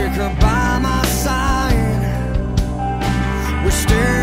took her by my side. We're staring.